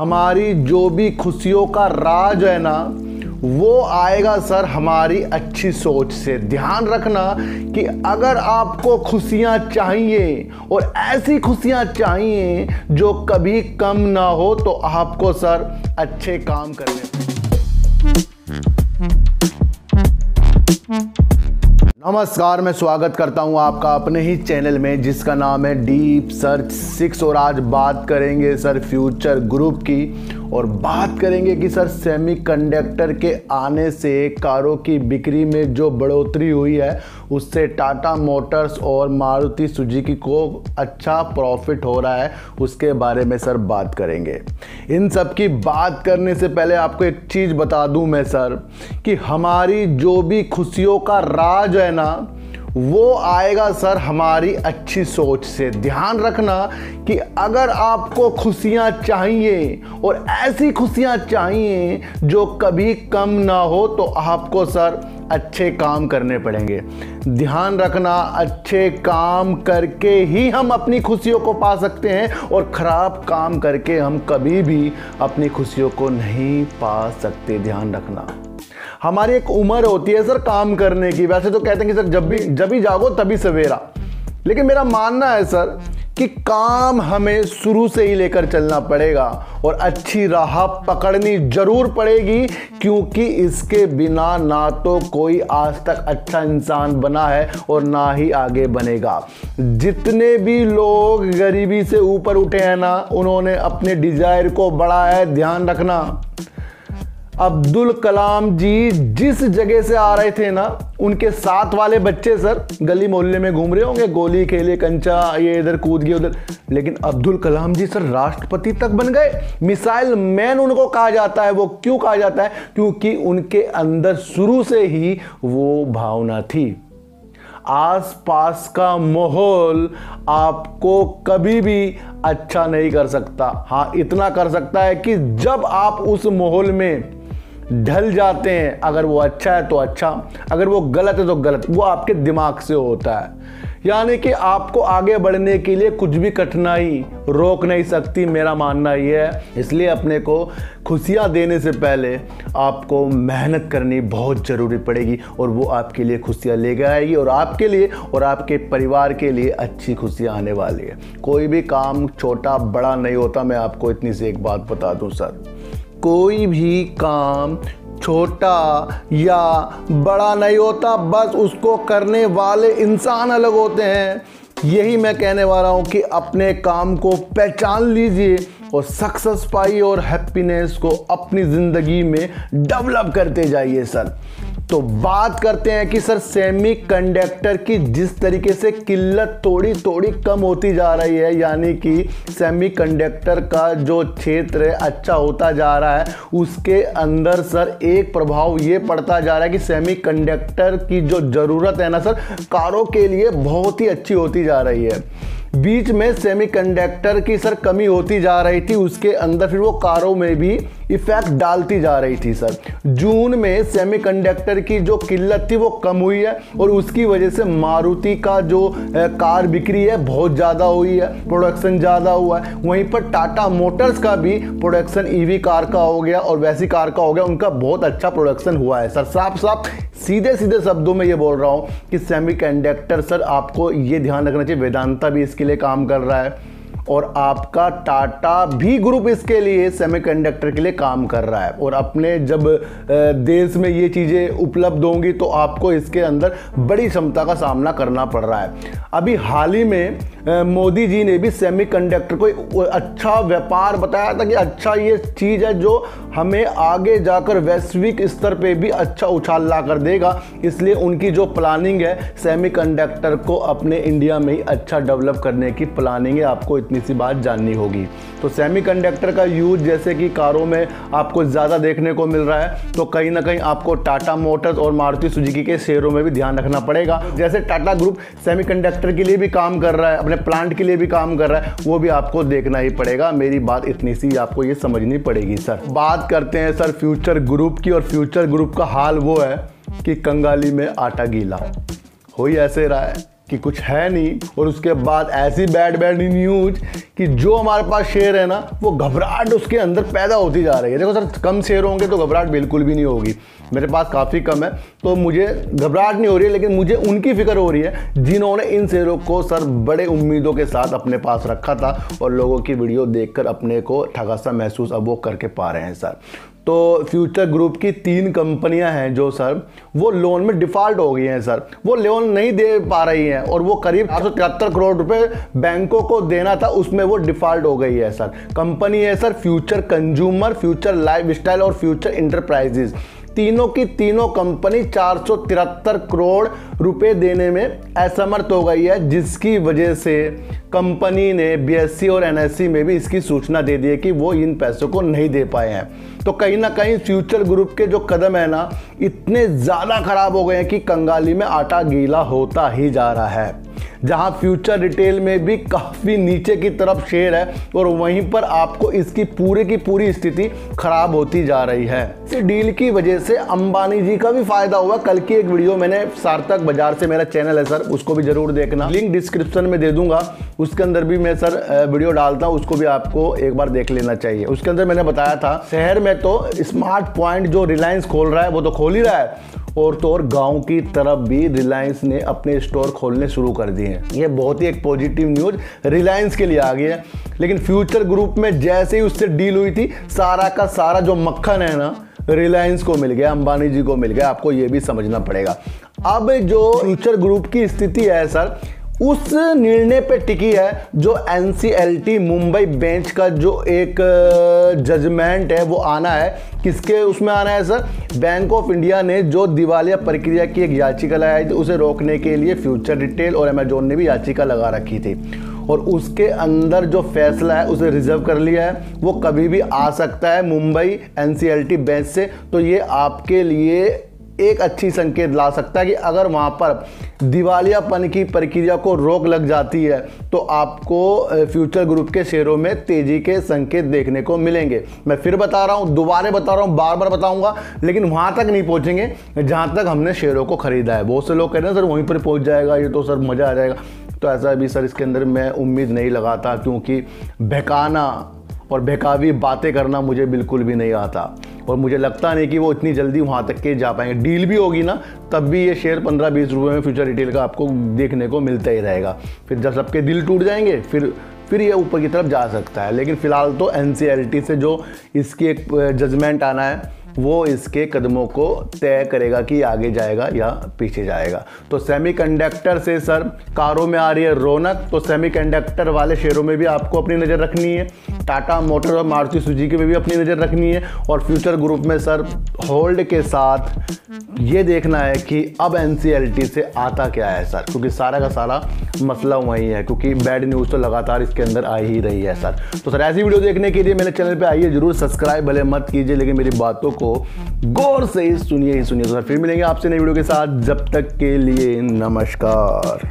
हमारी जो भी खुशियों का राज है ना, वो आएगा सर हमारी अच्छी सोच से। ध्यान रखना कि अगर आपको खुशियाँ चाहिए और ऐसी खुशियाँ चाहिए जो कभी कम ना हो तो आपको सर अच्छे काम करने नमस्कार, मैं स्वागत करता हूँ आपका अपने ही चैनल में, जिसका नाम है डीप सर्च सिक्स। और आज बात करेंगे सर फ्यूचर ग्रुप की। और बात करेंगे कि सर सेमीकंडक्टर के आने से कारों की बिक्री में जो बढ़ोतरी हुई है, उससे टाटा मोटर्स और मारुति सुजुकी को अच्छा प्रॉफिट हो रहा है। उसके बारे में सर बात करेंगे। इन सब की बात करने से पहले आपको एक चीज़ बता दूँ मैं, सर, कि हमारी जो भी खुशियों का राज है ना वो आएगा, सर, हमारी अच्छी सोच से। ध्यान रखना कि अगर आपको खुशियाँ चाहिए और ऐसी खुशियाँ चाहिए जो कभी कम ना हो तो आपको, सर, अच्छे काम करने पड़ेंगे। ध्यान रखना, अच्छे काम करके ही हम अपनी खुशियों को पा सकते हैं और ख़राब काम करके हम कभी भी अपनी खुशियों को नहीं पा सकते। ध्यान रखना। हमारी एक उम्र होती है सर काम करने की। वैसे तो कहते हैं कि सर जब भी जब भी जागो तभी सवेरा। लेकिन मेरा मानना है सर कि काम हमें शुरू से ही लेकर चलना पड़ेगा और अच्छी राह पकड़नी ज़रूर पड़ेगी, क्योंकि इसके बिना ना तो कोई आज तक अच्छा इंसान बना है और ना ही आगे बनेगा। जितने भी लोग गरीबी से ऊपर उठे हैं ना, उन्होंने अपने डिज़ायर को बढ़ाया है, ध्यान रखना। अब्दुल कलाम जी जिस जगह से आ रहे थे ना, उनके साथ वाले बच्चे सर गली मोहल्ले में घूम रहे होंगे, गोली खेले, कंचा, ये इधर, कूद गए उधर। लेकिन अब्दुल कलाम जी सर राष्ट्रपति तक बन गए। मिसाइल मैन उनको कहा जाता है, वो क्यों कहा जाता है? क्योंकि उनके अंदर शुरू से ही वो भावना थी। आस पास का माहौल आपको कभी भी अच्छा नहीं कर सकता। हाँ इतना कर सकता है कि जब आप उस माहौल में ढल जाते हैं। अगर वो अच्छा है तो अच्छा अगर वो गलत है तो गलत। वो आपके दिमाग से होता है। यानी कि आपको आगे बढ़ने के लिए कुछ भी कठिनाई रोक नहीं सकती, मेरा मानना ये है। इसलिए अपने को खुशियाँ देने से पहले आपको मेहनत करनी बहुत ज़रूरी पड़ेगी और वो आपके लिए खुशियाँ लेकर आएगी और आपके लिए और आपके परिवार के लिए अच्छी खुशियाँ आने वाली है। कोई भी काम छोटा, बड़ा नहीं होता। मैं आपको इतनी सी एक बात बता दूँ, सर। कोई भी काम छोटा या बड़ा नहीं होता, बस उसको करने वाले इंसान अलग होते हैं। यही मैं कहने वाला हूँ कि अपने काम को पहचान लीजिए और सक्सेस पाइए और हैप्पीनेस को अपनी ज़िंदगी में डेवलप करते जाइए सर तो बात करते हैं कि सर सेमी कंडक्टर की जिस तरीके से किल्लत थोड़ी थोड़ी कम होती जा रही है, यानी कि सेमी कंडक्टर का जो क्षेत्र है अच्छा होता जा रहा है, उसके अंदर सर एक प्रभाव ये पड़ता जा रहा है कि सेमी कंडक्टर की जो ज़रूरत है ना सर, कारों के लिए बहुत ही अच्छी होती जा रही है। बीच में सेमीकंडक्टर की सर कमी होती जा रही थी, उसके अंदर फिर वो कारों में भी इफ़ेक्ट डालती जा रही थी सर। जून में सेमीकंडक्टर की जो किल्लत थी वो कम हुई है और उसकी वजह से मारुति का जो कार बिक्री है बहुत ज़्यादा हुई है प्रोडक्शन ज़्यादा हुआ है। वहीं पर टाटा मोटर्स का भी प्रोडक्शन ईवी कार का हो गया और वैसी कार का हो गया, उनका बहुत अच्छा प्रोडक्शन हुआ है सर। साफ़ साफ़ सीधे सीधे शब्दों में ये बोल रहा हूँ कि सेमीकंडक्टर सर, आपको ये ध्यान रखना चाहिए, वेदांता भी इसके लिए काम कर रहा है और आपका टाटा भी ग्रुप इसके लिए सेमीकंडक्टर के लिए काम कर रहा है। और अपने जब देश में ये चीज़ें उपलब्ध होंगी तो आपको इसके अंदर बड़ी क्षमता का सामना करना पड़ रहा है। अभी हाल ही में मोदी जी ने भी सेमीकंडक्टर को अच्छा व्यापार बताया था कि अच्छा ये चीज़ है जो हमें आगे जाकर वैश्विक स्तर पे भी अच्छा उछाल ला कर देगा। इसलिए उनकी जो प्लानिंग है सेमीकंडक्टर को अपने इंडिया में ही अच्छा डेवलप करने की प्लानिंग है, आपको इतनी सी बात जाननी होगी। तो सेमीकंडक्टर का यूज़ जैसे कि कारों में आपको ज़्यादा देखने को मिल रहा है तो कहीं ना कहीं आपको टाटा मोटर्स और मारुति सुजुकी के शेयरों में भी ध्यान रखना पड़ेगा। जैसे टाटा ग्रुप सेमीकंडक्टर के लिए भी काम कर रहा है अपने प्लांट के लिए भी काम कर रहा है, वो भी आपको देखना ही पड़ेगा। मेरी बात इतनी सी आपको ये समझनी पड़ेगी, सर। बात करते हैं, सर फ्यूचर ग्रुप की, और फ्यूचर ग्रुप का हाल वो है कि कंगाली में आटा गीला। हो ही ऐसे रहा है। कि कुछ है नहीं, और उसके बाद ऐसी बैड बैड न्यूज़ कि जो हमारे पास शेयर है ना, वो घबराहट उसके अंदर पैदा होती जा रही है। देखो सर, कम शेयर होंगे तो घबराहट बिल्कुल भी नहीं होगी। मेरे पास काफ़ी कम है तो मुझे घबराहट नहीं हो रही है, लेकिन मुझे उनकी फ़िक्र हो रही है जिन्होंने इन शेयरों को सर बड़े उम्मीदों के साथ अपने पास रखा था और लोगों की वीडियो देखकर अपने को ठगा सा महसूस अब वो करके पा रहे हैं, सर। तो फ्यूचर ग्रुप की तीन कंपनियाँ हैं जो, सर, वो लोन में डिफ़ॉल्ट हो गई हैं, सर। वो लोन नहीं दे पा रही हैं और वो करीब आठ करोड़ रुपए बैंकों को देना था, उसमें वो डिफ़ॉल्ट हो गई है, सर। कंपनी है, sir, Future Consumer, Future Lifestyle और फ्यूचर इंटरप्राइजेज तीनों की तीनों कंपनी चार सौ तिहत्तर करोड़ रुपए देने में असमर्थ हो गई है, जिसकी वजह से कंपनी ने बीएससी और एनएससी में भी इसकी सूचना दे दी है कि वो इन पैसों को नहीं दे पाए हैं। तो कहीं ना कहीं फ्यूचर ग्रुप के जो कदम है ना, इतने ज़्यादा खराब हो गए हैं कि कंगाली में आटा गीला होता ही जा रहा है। जहाँ फ्यूचर रिटेल में भी काफ़ी नीचे की तरफ़ शेयर है और वहीं पर आपको इसकी पूरे की पूरी स्थिति खराब होती जा रही है। इस डील की वजह से अंबानी जी का भी फ़ायदा हुआ। कल की एक वीडियो मैंने सार्थक बाज़ार से मेरा चैनल है सर, उसको भी ज़रूर देखना। लिंक डिस्क्रिप्शन में दे दूँगा। उसके अंदर भी मैं सर वीडियो डालता हूँ, उसको भी आपको एक बार देख लेना चाहिए। उसके अंदर मैंने बताया था, शहर में तो स्मार्ट पॉइंट जो रिलायंस खोल रहा है, वो तो खोल ही रहा है। और तो और गाँव की तरफ़ भी रिलायंस ने अपने स्टोर खोलने शुरू कर दिए हैं। यह बहुत ही एक पॉजिटिव न्यूज़ रिलायंस के लिए आ गई है। लेकिन फ्यूचर ग्रुप में जैसे ही उससे डील हुई थी, सारा का सारा जो मक्खन है ना रिलायंस को मिल गया, अंबानी जी को मिल गया। आपको ये भी समझना पड़ेगा। अब जो फ्यूचर ग्रुप की स्थिति है सर उस निर्णय पे टिकी है जो एनसीएलटी मुंबई बेंच का जो एक जजमेंट है, वो आना है। किसके उसमें आना है, सर? बैंक ऑफ़ इंडिया ने जो दिवालिया प्रक्रिया की एक याचिका लगाई थी, उसे रोकने के लिए फ्यूचर रिटेल और अमेजोन ने भी याचिका लगा रखी थी। और उसके अंदर जो फैसला है, उसे रिज़र्व कर लिया है, वो कभी भी आ सकता है मुंबई एनसीएलटी बेंच से। तो ये आपके लिए एक अच्छी संकेत ला सकता है कि अगर वहाँ पर दिवालियापन की प्रक्रिया को रोक लग जाती है तो आपको फ्यूचर ग्रुप के शेयरों में तेज़ी के संकेत देखने को मिलेंगे। मैं फिर बता रहा हूँ, दोबारा बता रहा हूँ, बार बार बताऊँगा, लेकिन वहाँ तक नहीं पहुँचेंगे जहाँ तक हमने शेयरों को खरीदा है। बहुत से लोग कह रहे हैं, सर, वहीं पर पहुँच जाएगा, ये तो सर मज़ा आ जाएगा। तो ऐसा भी, सर, इसके अंदर मैं उम्मीद नहीं लगाता, क्योंकि बहकाना और बहकावी बातें करना मुझे बिल्कुल भी नहीं आता। और मुझे लगता नहीं कि वो इतनी जल्दी वहाँ तक के जा पाएँगे। डील भी होगी ना, तब भी ये शेयर पंद्रह बीस रुपये में फ्यूचर रिटेल का आपको देखने को मिलता ही रहेगा। फिर जब सबके दिल टूट जाएँगे, फिर फिर ये ऊपर की तरफ़ जा सकता है। लेकिन फ़िलहाल तो एनसीएलटी से जो इसकी एक जजमेंट आना है, वो इसके कदमों को तय करेगा कि आगे जाएगा या पीछे जाएगा। तो सेमीकंडक्टर से सर, कारों में आ रही है रौनक तो सेमीकंडक्टर वाले शेयरों में भी आपको अपनी नज़र रखनी है। टाटा मोटर और मारुति सुजुकी में भी अपनी नज़र रखनी है और फ्यूचर ग्रुप में सर होल्ड के साथ ये देखना है कि अब एनसीएलटी से आता क्या है सर, क्योंकि सारा का सारा मसला वही है, क्योंकि बैड न्यूज़ तो लगातार इसके अंदर आ ही रही है सर। तो सर, ऐसी वीडियो देखने के लिए मेरे चैनल पर आइए, ज़रूर सब्सक्राइब भले मत कीजिए, लेकिन मेरी बातों को गौर से ही सुनिए ही सुनिए। तो फिर मिलेंगे आपसे नई वीडियो के साथ, जब तक के लिए नमस्कार।